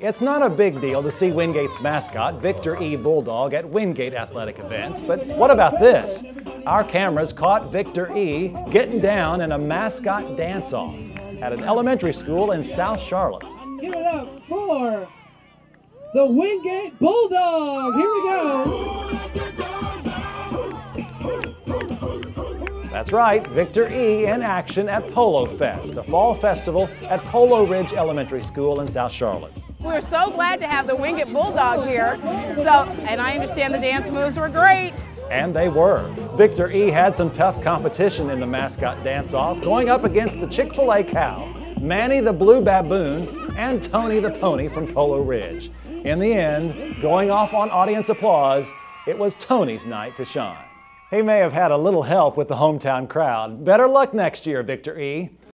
It's not a big deal to see Wingate's mascot, Victor E. Bulldog, at Wingate athletic events, but what about this? Our cameras caught Victor E. getting down in a mascot dance off at an elementary school in South Charlotte. Give it up for the Wingate Bulldog. Here we go. That's right, Victor E. in action at Polo Fest, a fall festival at Polo Ridge Elementary School in South Charlotte. We're so glad to have the Wingate Bulldog here. So, and I understand the dance moves were great. And they were. Victor E. had some tough competition in the mascot dance-off, going up against the Chick-fil-A cow, Manny the Blue Baboon, and Tony the Pony from Polo Ridge. In the end, going off on audience applause, it was Tony's night to shine. He may have had a little help with the hometown crowd. Better luck next year, Victor E.